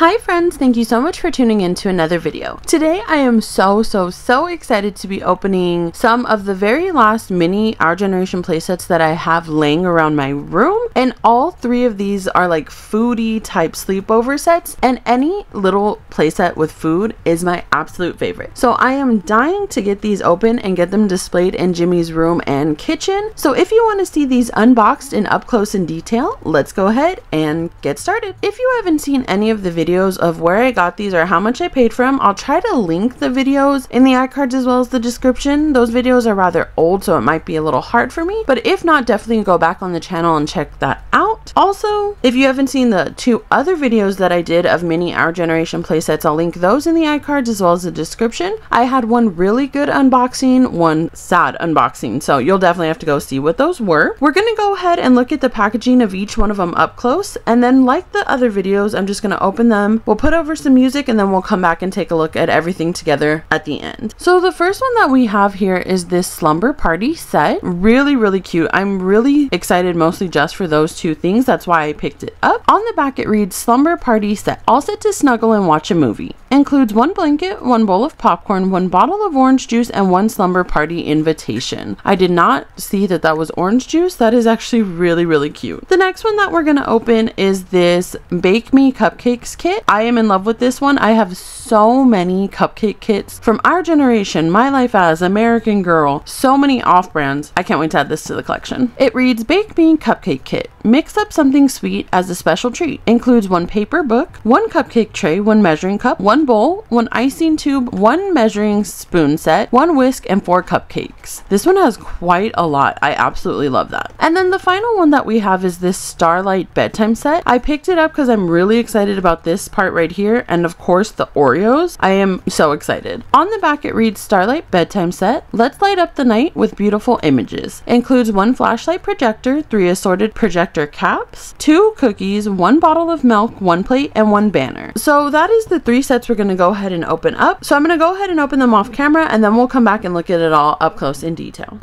Hi friends, thank you so much for tuning in to another video. Today I am so so so excited to be opening some of the very last mini Our Generation playsets that I have laying around my room and all three of these are like foodie type sleepover sets and any little playset with food is my absolute favorite. So I am dying to get these open and get them displayed in Jimmy's room and kitchen. So if you want to see these unboxed and up close in detail, let's go ahead and get started. If you haven't seen any of the videos videos of where I got these or how much I paid for them. I'll try to link the videos in the iCards as well as the description. Those videos are rather old, so it might be a little hard for me. But if not, definitely go back on the channel and check that out. Also, if you haven't seen the two other videos that I did of mini Our Generation playsets, I'll link those in the iCards as well as the description. I had one really good unboxing, one sad unboxing, so you'll definitely have to go see what those were. We're going to go ahead and look at the packaging of each one of them up close, and then like the other videos, I'm just going to open them them. We'll put over some music and then we'll come back and take a look at everything together at the end. So the first one that we have here is this slumber party set. Really, really cute. I'm really excited mostly just for those two things. That's why I picked it up. On the back it reads slumber party set. All set to snuggle and watch a movie. Includes one blanket, one bowl of popcorn, one bottle of orange juice, and one slumber party invitation. I did not see that that was orange juice. That is actually really, really cute. The next one that we're to open is this Bake Me Cupcakes kit. I am in love with this one. I have so many cupcake kits from our generation, My Life as American Girl, so many off brands. I can't wait to add this to the collection. It reads Bake Me Cupcake Kit. Mix up something sweet as a special treat. Includes one paper book, one cupcake tray, one measuring cup, one bowl, one icing tube, one measuring spoon set, one whisk, and four cupcakes. This one has quite a lot. I absolutely love that. And then the final one that we have is this Starlight Bedtime set. I picked it up because I'm really excited about this this part right here, and of course the Oreos. I am so excited. On the back it reads Starlight Bedtime Set. Let's light up the night with beautiful images. Includes one flashlight projector, three assorted projector caps, two cookies, one bottle of milk, one plate, and one banner. So that is the three sets we're going to go ahead and open up. So I'm going to go ahead and open them off camera and then we'll come back and look at it all up close in detail.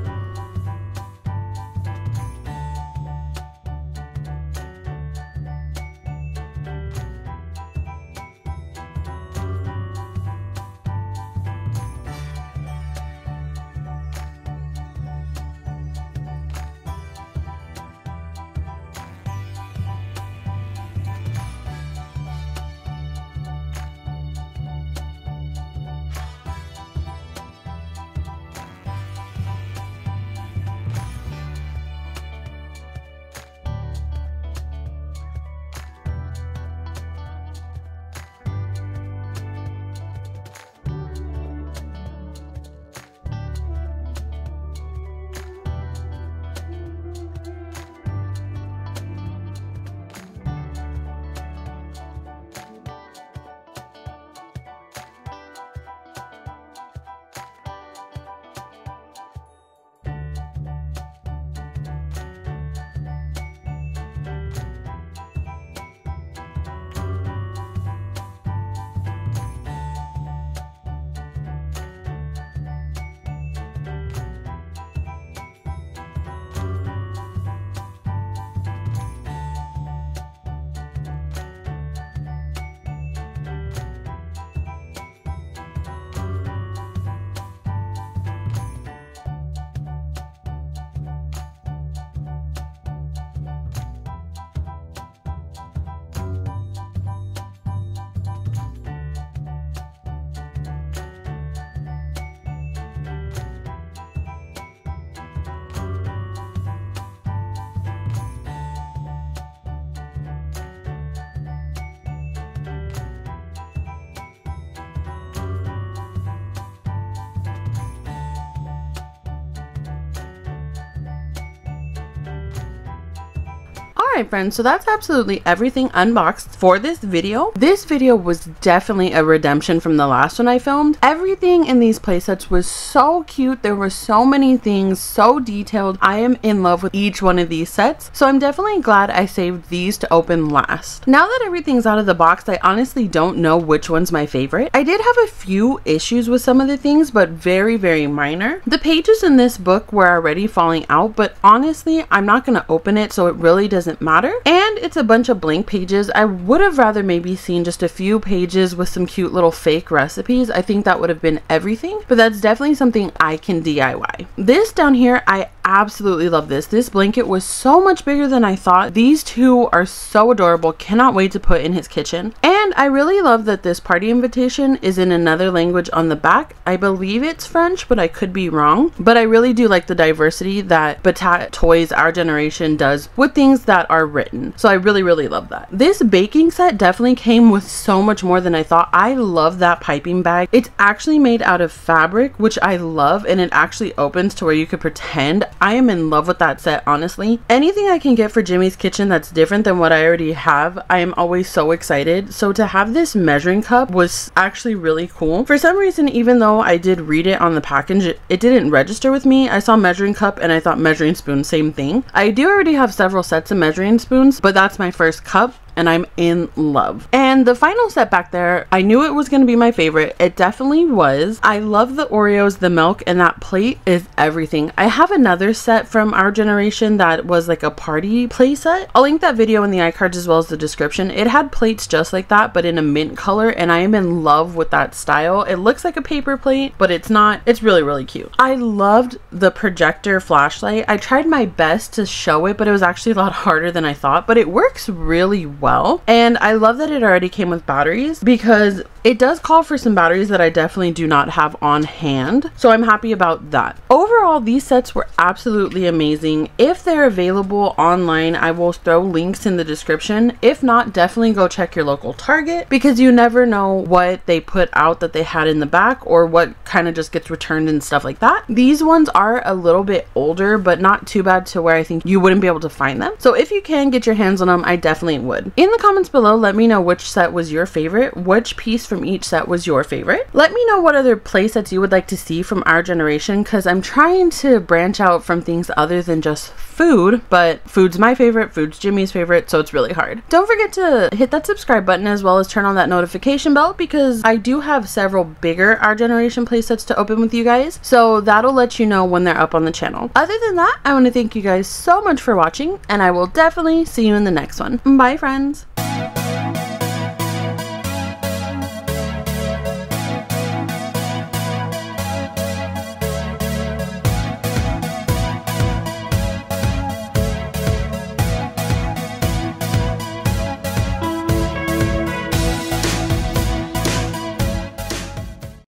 Alright friends, so that's absolutely everything unboxed for this video. This video was definitely a redemption from the last one I filmed. Everything in these playsets was so cute. There were so many things, so detailed. I am in love with each one of these sets. So I'm definitely glad I saved these to open last. Now that everything's out of the box, I honestly don't know which one's my favorite. I did have a few issues with some of the things, but very, very minor. The pages in this book were already falling out, but honestly, I'm not going to open it, so it really doesn't matter. And it's a bunch of blank pages. I would have rather maybe seen just a few pages with some cute little fake recipes. I think that would have been everything, but that's definitely something I can DIY. This down here, I absolutely love this. This blanket was so much bigger than I thought. These two are so adorable. Cannot wait to put in his kitchen. And I really love that this party invitation is in another language on the back. I believe it's French, but I could be wrong. But I really do like the diversity that Battat Toys Our Generation does with things that are written. So I really, really love that. This baking set definitely came with so much more than I thought. I love that piping bag. It's actually made out of fabric, which I love, and it actually opens to where you could pretend I am in love with that set, honestly. Anything I can get for Jimmy's Kitchen that's different than what I already have, I am always so excited. So to have this measuring cup was actually really cool. For some reason, even though I did read it on the package, it didn't register with me. I saw measuring cup and I thought measuring spoon, same thing. I do already have several sets of measuring spoons, but that's my first cup and I'm in love. And the final set back there, I knew it was going to be my favorite. It definitely was. I love the Oreos, the milk, and that plate is everything. I have another set from our generation that was like a party play set. I'll link that video in the iCards as well as the description. It had plates just like that, but in a mint color, and I am in love with that style. It looks like a paper plate, but it's not. It's really, really cute. I loved the projector flashlight. I tried my best to show it, but it was actually a lot harder than I thought, but it works really well well. And I love that it already came with batteries because it does call for some batteries that I definitely do not have on hand. So I'm happy about that. Overall, these sets were absolutely amazing. If they're available online, I will throw links in the description. If not, definitely go check your local Target because you never know what they put out that they had in the back or what kind of just gets returned and stuff like that. These ones are a little bit older, but not too bad to where I think you wouldn't be able to find them. So if you can get your hands on them, I definitely would. In the comments below, let me know which set was your favorite, which piece from each set was your favorite. Let me know what other playsets you would like to see from our generation because I'm trying to branch out from things other than just food, but food's my favorite, food's Jimmy's favorite, so it's really hard. Don't forget to hit that subscribe button as well as turn on that notification bell because I do have several bigger Our Generation playsets to open with you guys, so that'll let you know when they're up on the channel. Other than that, I want to thank you guys so much for watching, and I will definitely see you in the next one. Bye, friends!